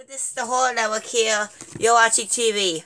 this is the whole network here. You're watching TV.